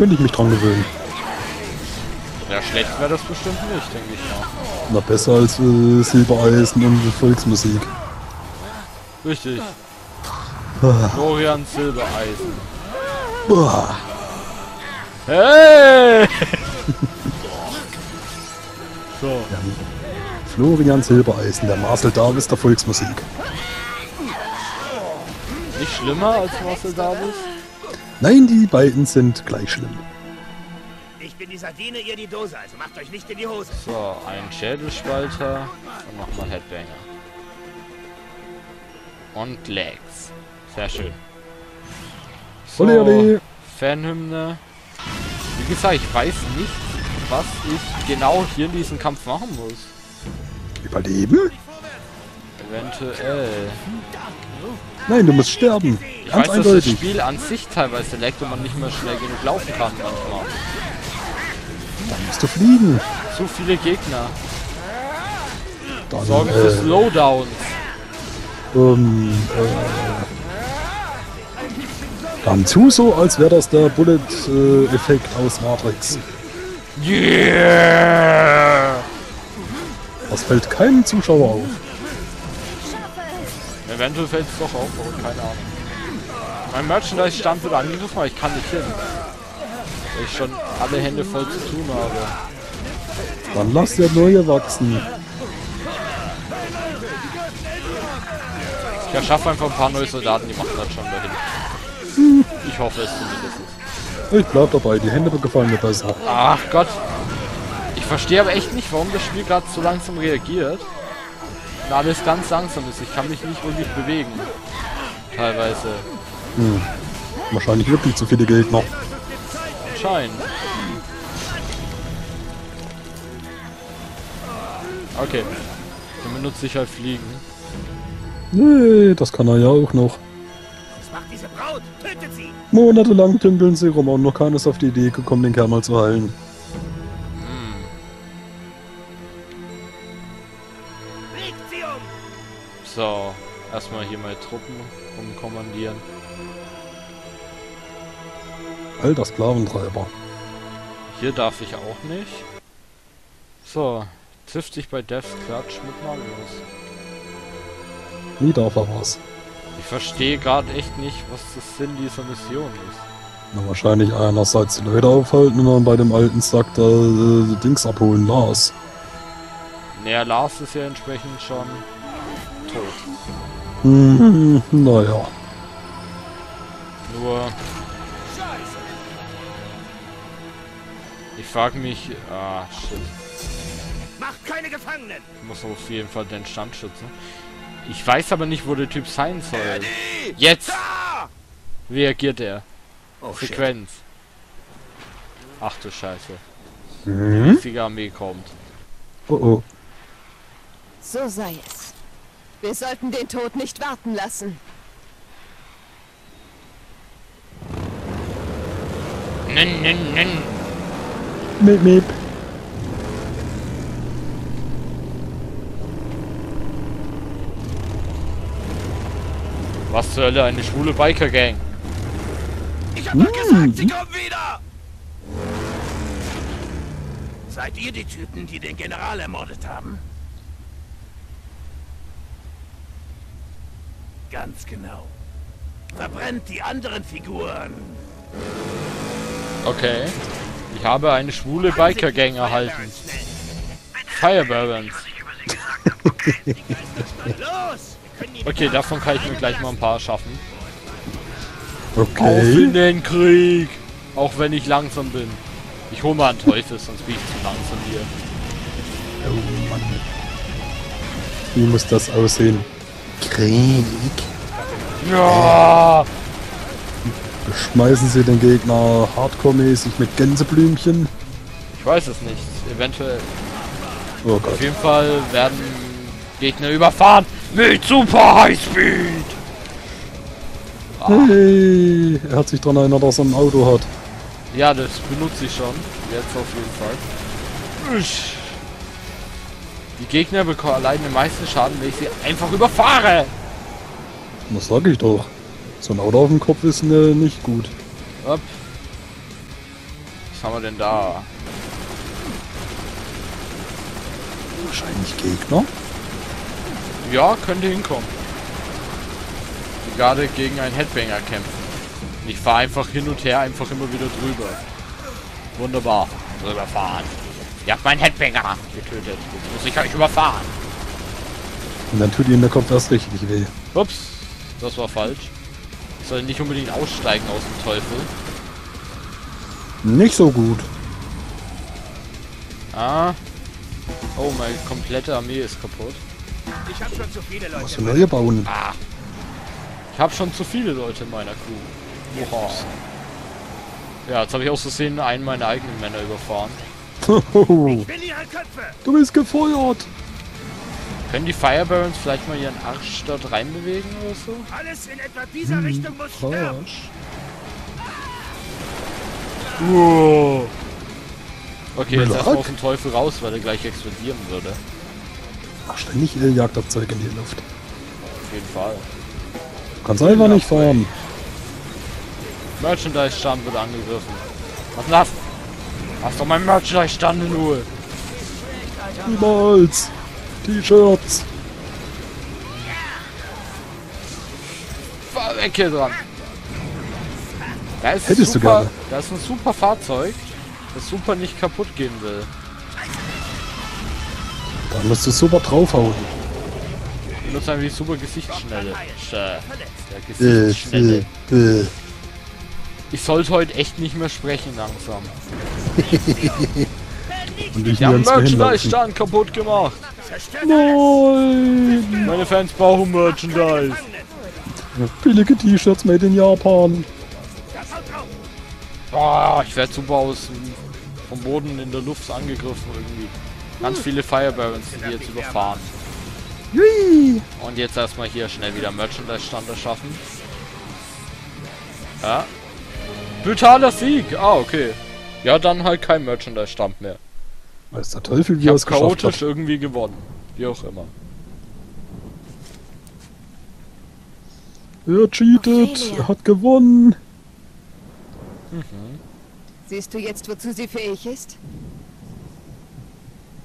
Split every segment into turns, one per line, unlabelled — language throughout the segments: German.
könnte ich mich dran gewöhnen.
Ja, schlecht wäre das bestimmt nicht, denke ich mal.
Na, besser als äh, Silbereisen und Volksmusik.
Richtig.
Ah.
Florian Silbereisen.
Boah.
Hey! so.
Florian Silbereisen, der Marcel Davis der Volksmusik.
Nicht schlimmer als Marcel Davis?
Nein, die beiden sind gleich schlimm.
Ich bin die Sardine, ihr die Dose, also macht euch nicht in die Hose.
So, ein Schädelspalter und nochmal Headbanger. Und Legs. Sehr schön. So,
Ole, ole.
Fanhymne. Wie gesagt, ich weiß nicht, was ich genau hier in diesem Kampf machen muss.
Überleben?
Eventuell.
Nein, du musst sterben.
Ich
Ganz
weiß, dass das
eindeutig.
Spiel an sich teilweise leckt und man nicht mehr schnell genug laufen kann manchmal.
Dann musst du fliegen.
Zu viele Gegner.
Dann,
Sorgen für
äh,
Slowdowns.
ähm, äh, dann tu so, als wäre das der Bullet-Effekt aus Matrix.
Yeah!
Das fällt keinem Zuschauer auf.
Eventuell fällt es doch auf, aber keine Ahnung. Mein Merchandise-Stand wird angegriffen, aber ich kann nicht hin. Weil ich schon alle Hände voll zu tun habe.
Dann lass der neue wachsen.
Ich erschaffe einfach ein paar neue Soldaten, die machen das schon dahin. Ich hoffe es zumindest.
Ich bleib dabei, die Hände gefallen mir besser.
Ach Gott. Ich verstehe aber echt nicht, warum das Spiel gerade so langsam reagiert. Und alles ganz langsam ist. Ich kann mich nicht wirklich bewegen. Teilweise.
Wahrscheinlich wirklich zu viele Gegner.
Scheint. Okay. Dann benutze ich halt Fliegen.
Nee, das kann er ja auch noch.
Was macht diese Braut? Tötet sie!
Monatelang tümpeln sie rum und noch keiner ist auf die Idee gekommen, den Kerl mal zu heilen.
So. Erstmal hier mal Truppen rumkommandieren.
Alter Sklaventreiber.
Hier darf ich auch nicht. So. Trifft sich bei Devs Klatsch mit Magnus.
Nie darf er was.
Ich verstehe gerade echt nicht, was das Sinn dieser Mission ist.
Na, wahrscheinlich einerseits die Leute aufhalten und dann bei dem alten Sack da äh, Dings abholen, Lars.
Naja, Lars ist ja entsprechend schon tot.
Hm, naja.
Nur. Ich frage mich. Ah, shit.
Macht keine Gefangenen!
Ich muss auf jeden Fall den Stand schützen. Ich weiß aber nicht, wo der Typ sein soll. Jetzt
Da!
reagiert er.
Oh shit.
Sequenz. Ach du Scheiße.
Hm?
Riesige Armee kommt.
Oh oh.
So sei es. Wir sollten den Tod nicht warten lassen.
Nen, nen, nen.
Miep, miep.
Was zur Hölle, eine schwule Biker-Gang.
Ich hab doch gesagt, sie kommen wieder! Seid ihr die Typen, die den General ermordet haben? Ganz genau. Verbrennt die anderen Figuren.
Okay. Ich habe eine schwule Biker-Gang erhalten.
Die
Okay, davon kann ich mir gleich mal ein paar schaffen. Auf in
Okay.
den Krieg! Auch wenn ich langsam bin. Ich hole mal einen Teufel, sonst bin ich zu langsam hier.
Oh Mann. Wie muss das aussehen? Krieg.
Ja!
Beschmeißen sie den Gegner hardcore-mäßig mit Gänseblümchen?
Ich weiß es nicht. Eventuell.
Oh
Auf
Gott.
jeden Fall werden Gegner überfahren mit Super Highspeed.
Hey, er hat sich daran erinnert, dass er ein Auto hat.
Ja, das benutze ich schon. Jetzt auf jeden Fall. Usch. Die Gegner bekommen allein den meisten Schaden, wenn ich sie einfach überfahre.
Was sag ich doch? So ein Auto auf dem Kopf ist ne, nicht gut.
Upp. Was haben wir denn da?
Wahrscheinlich Gegner.
Ja, könnte hinkommen. Die gerade gegen einen Headbanger kämpfen. Ich fahre einfach hin und her, einfach immer wieder drüber. Wunderbar. Drüber fahren. Ihr habt meinen Headbanger getötet. Jetzt muss ich euch überfahren.
Und dann tut ihnen der Kopf erst richtig weh.
Ups, das war falsch. Ich soll nicht unbedingt aussteigen aus dem Teufel.
Nicht so gut.
Ah. Oh, meine komplette Armee ist kaputt.
Ich habe schon zu viele Leute.
Musst du neue bauen.
Ah. Ich habe schon zu viele Leute in meiner Crew. Oha. Ja, jetzt habe ich aus Versehen einen meiner eigenen Männer überfahren.
Du bist gefeuert.
Können die Fire Barons vielleicht mal ihren Arsch dort reinbewegen oder so?
Alles in etwa dieser Richtung muss sterben.
Wow. Okay, jetzt erstmal aus dem Teufel raus, weil er gleich explodieren würde.
Ach, ständig äh, Jagdabzeuge in die Luft.
Auf jeden Fall.
Du kannst einfach nicht fahren.
Merchandise-Stand wird angegriffen. Was denn das? Hast doch mein Merchandise-Stand in Ruhe.
Niemals. T-Shirts.
Fahr weg hier dran. Da ist,
Hättest du
super,
gerne.
da ist ein super Fahrzeug, das super nicht kaputt gehen will.
Da musst du super draufhauen.
Benutzt einfach die super Gesichtsschnelle. Sch- Der
Äh,
Gesichtsschnelle.
äh, äh.
Ich sollte heute echt nicht mehr sprechen langsam.
Und ich laufen.
Merchandise-Stand kaputt gemacht.
Nein.
Meine Fans brauchen Merchandise.
Billige T-Shirts made in Japan.
Boah, ich werde super aus dem- vom Boden in der Luft angegriffen irgendwie. Ganz viele Fire Barons, die jetzt überfahren.
Jui.
Und jetzt erstmal hier schnell wieder Merchandise-Stand erschaffen. Ja. Brutaler Sieg! Ah, okay. Ja, dann halt kein Merchandise-Stand mehr.
Weiß der Teufel, wie er es
chaotisch
hat.
irgendwie gewonnen. Wie auch immer.
Er cheatet. Er hat gewonnen.
Siehst du jetzt, wozu sie fähig ist?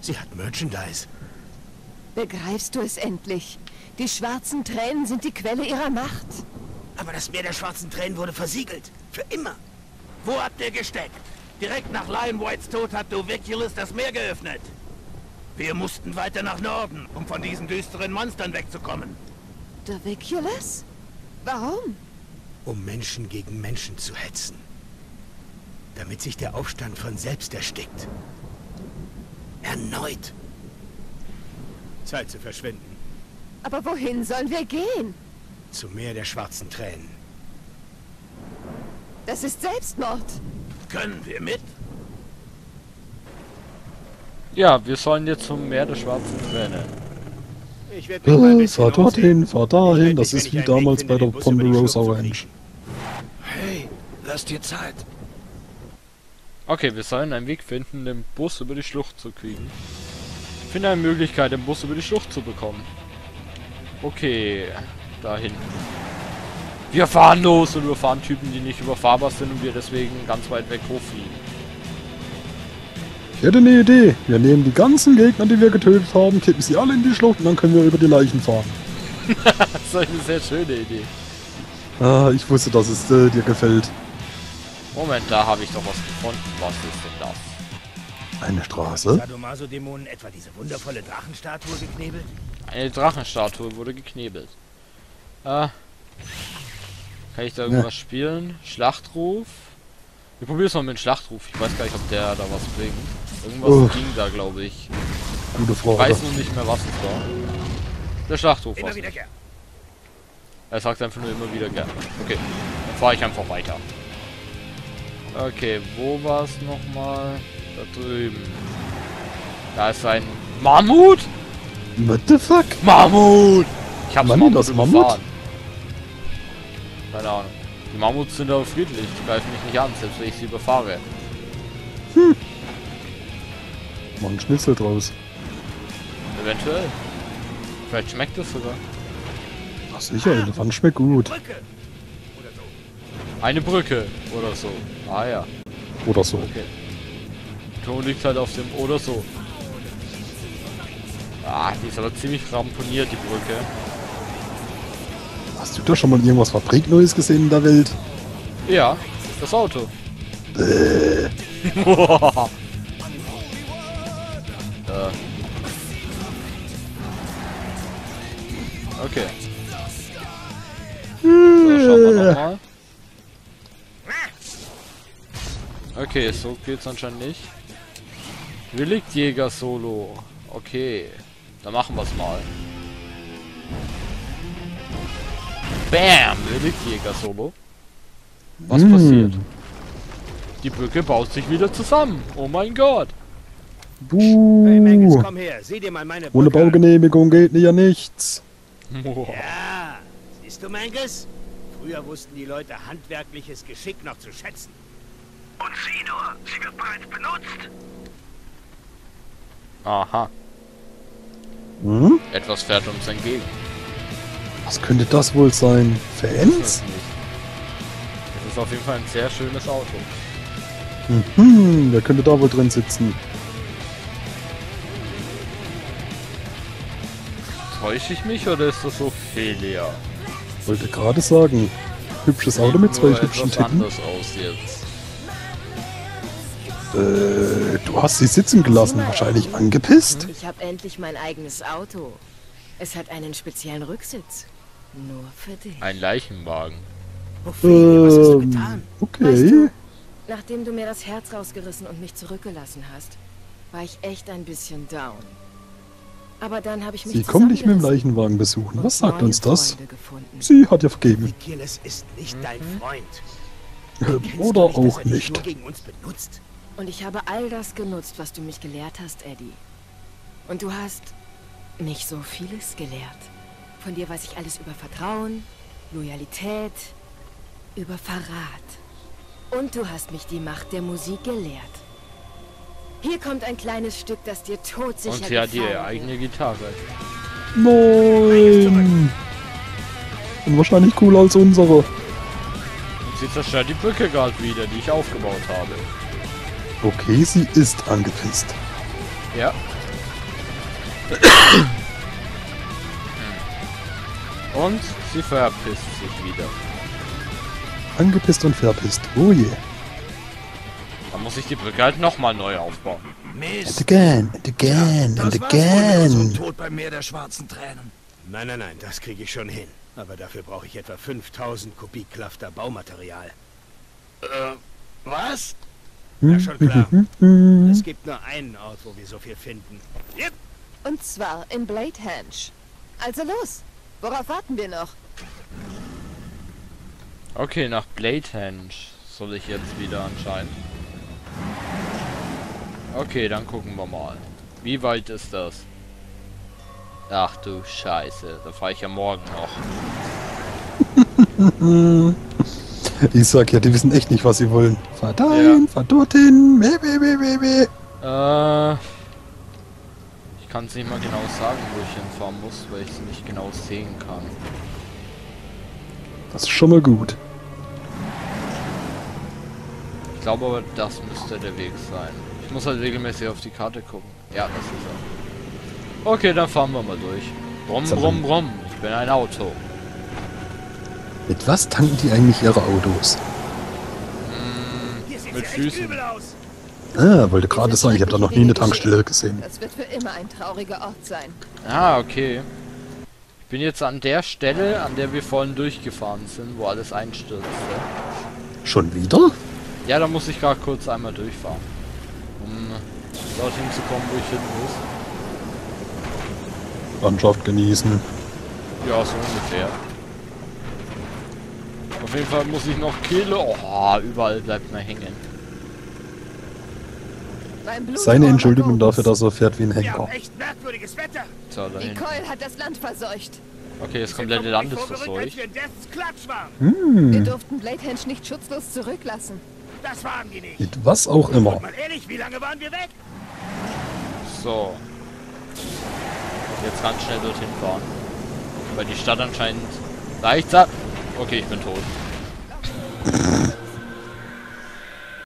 Sie hat Merchandise.
Begreifst du es endlich? Die schwarzen Tränen sind die Quelle ihrer Macht.
Aber das Meer der schwarzen Tränen wurde versiegelt. Für immer. Wo habt ihr gesteckt? Direkt nach Lion Whites Tod hat Doviculus das Meer geöffnet. Wir mussten weiter nach Norden, um von diesen düsteren Monstern wegzukommen.
Doviculus? Warum?
Um Menschen gegen Menschen zu hetzen. Damit sich der Aufstand von selbst erstickt. Erneut. Zeit zu verschwinden.
Aber wohin sollen wir gehen?
Zum Meer der schwarzen Tränen.
Das ist Selbstmord.
Können wir mit?
Ja, wir sollen jetzt zum Meer der schwarzen Träne.
Ich werde mich mal ein
Äh,
bisschen
fahr dorthin, fahr
Ich
dahin. Das ist wie
ich
damals bei der Ponderosa Ranch.
Hey, lass dir Zeit.
Okay, wir sollen einen Weg finden, den Bus über die Schlucht zu kriegen. Finde eine Möglichkeit, den Bus über die Schlucht zu bekommen. Okay, da hinten. Wir fahren los und überfahren Typen, die nicht überfahrbar sind und wir deswegen ganz weit weg hochfliegen.
Ich hätte eine Idee. Wir nehmen die ganzen Gegner, die wir getötet haben, kippen sie alle in die Schlucht und dann können wir über die Leichen fahren.
Das ist eine sehr schöne Idee.
Ah, ich wusste, dass es äh, dir gefällt.
Moment, da habe ich doch was gefunden. Was ist denn das?
Eine Straße?
Sadomaso-Dämonen etwa diese wundervolle Drachenstatue geknebelt?
Eine Drachenstatue wurde geknebelt. Ah. Kann ich da irgendwas spielen? Schlachtruf? Wir probieren es mal mit dem Schlachtruf. Ich weiß gar nicht, ob der da was bringt. Irgendwas
Oh.
ging da, glaube ich.
Gute
Ich
Frage.
weiß nur nicht mehr, was es war. Der Schlachtruf
gern.
Er sagt einfach nur immer wieder gern. Okay, dann fahre ich einfach weiter. Okay, wo war es nochmal? Da drüben. Da ist ein Mammut!
What the fuck?
Mammut! Ich hab's
Mann,
Mammut
das Mammut?
überfahren. Keine Ahnung. Die Mammuts sind aber friedlich. Die greifen mich nicht an, selbst wenn ich sie überfahre.
Mach einen Schnitzel draus.
Eventuell. Vielleicht schmeckt es sogar.
Ach sicher, Elefant schmeckt gut.
Eine Brücke oder so. Ah ja.
Oder so.
Okay. Beton liegt halt auf dem oder so. Ah, die ist aber ziemlich ramponiert, die Brücke.
Hast du da schon mal irgendwas Fabrikneues gesehen in der Welt?
Ja, das Auto.
Äh,
äh. Okay. So, schauen wir nochmal. Okay, so geht's anscheinend nicht. Reliktjäger Solo. Okay. Dann machen wir's mal. Bam! Reliktjäger Solo. Was
Hm.
passiert? Die Brücke baut sich wieder zusammen. Oh mein Gott.
Hey, Mangus,
buh.
komm her. Sieh dir mal meine
Ohne
Brücke.
Baugenehmigung geht ja nichts.
Ja, siehst du, Mangus? Früher wussten die Leute handwerkliches Geschick noch zu schätzen. Und sieh nur, sie wird bereits benutzt.
Aha.
Hm?
Etwas fährt uns entgegen.
Was könnte das wohl sein?
Das
Fans?
Es ist auf jeden Fall ein sehr schönes Auto.
Hm, wer könnte da wohl drin sitzen?
Täusche ich mich oder ist das Ophelia?
Wollte gerade sagen. Hübsches Auto mit zwei
Nur
hübschen
etwas
Titten.
anders aus jetzt.
Äh, du hast sie sitzen gelassen. Wahrscheinlich angepisst.
Ich habe endlich mein eigenes Auto. Es hat einen speziellen Rücksitz. Nur für dich.
Ein Leichenwagen.
Ophelia, was hast du
Ähm,
getan?
okay.
Weißt du, nachdem du mir das Herz rausgerissen und mich zurückgelassen hast, war ich echt ein bisschen down. Aber dann habe ich mich
Sie kommen dich mit dem Leichenwagen besuchen. Was sagt uns das? Sie hat ja vergeben.
Achilles ist nicht dein Freund.
Ähm,
Kennst
Oder
nicht,
auch nicht.
Nur gegen uns benutzt.
Und ich habe all das genutzt, was du mich gelehrt hast, Eddie. Und du hast mich so vieles gelehrt. Von dir weiß ich alles über Vertrauen, Loyalität, über Verrat. Und du hast mich die Macht der Musik gelehrt. Hier kommt ein kleines Stück, das dir todsicher
Und sie hat ihre eigene Gitarre.
Nein! Und wahrscheinlich cooler als unsere.
Und sie zerstört die Brücke gerade wieder, die ich aufgebaut habe.
Okay, sie ist angepisst.
Ja. Und sie verpisst sich wieder.
Angepisst und verpisst. Oh je.
Dann muss ich die Brücke halt nochmal neu aufbauen.
And
Mist.
again, and again, and
wohl mit unserem
again.
Tod beim Meer der schwarzen Tränen.
Nein, nein, nein, das kriege ich schon hin. Aber dafür brauche ich etwa 5000 Kubik Klafter Baumaterial. Äh, was? Ja, schon klar. Es gibt nur einen Ort, wo wir so viel finden. Yep.
Und zwar in Bladehenge. Also los, worauf warten wir noch?
Okay, nach Bladehenge soll ich jetzt wieder anscheinend. Okay, dann gucken wir mal. Wie weit ist das? Ach du Scheiße, da fahre ich ja morgen noch.
Ich sag ja, die wissen echt nicht, was sie wollen. Fahr dahin, fahr dorthin. Meh, meh, meh, meh, meh.
Äh, kann es nicht mal genau sagen, wo ich hinfahren muss, weil ich es nicht genau sehen kann.
Das ist schon mal gut.
Ich glaube aber, das müsste der Weg sein. Ich muss halt regelmäßig auf die Karte gucken. Ja, das ist er. Okay, dann fahren wir mal durch. Brumm, brumm, brumm. Ich bin ein Auto.
Mit was tanken die eigentlich ihre Autos?
Sieht
Mit Füßen.
Ah, wollte gerade sagen, ich habe da noch nie eine Tankstelle gesehen.
Das wird für immer ein trauriger Ort sein.
Ah, okay. Ich bin jetzt an der Stelle, an der wir vorhin durchgefahren sind, wo alles einstürzte.
Schon wieder?
Ja, da muss ich gerade kurz einmal durchfahren. Um dorthin zu kommen, wo ich hin muss.
Landschaft genießen.
Ja, so ungefähr. Auf jeden Fall muss ich noch Kehle. Oh, überall bleibt man hängen.
Seine Entschuldigung dafür, dass er fährt wie ein Henker.
Nicole hat das Land verseucht.
Okay, das komplette Land ist verseucht.
waren.
Wir
Hm,
durften Bladehenge nicht schutzlos zurücklassen.
Das waren die nicht.
mit was auch immer.
Mal ehrlich, wie lange waren wir weg?
So. Jetzt ganz schnell dorthin fahren. Weil die Stadt anscheinend reicht. Okay, ich bin tot.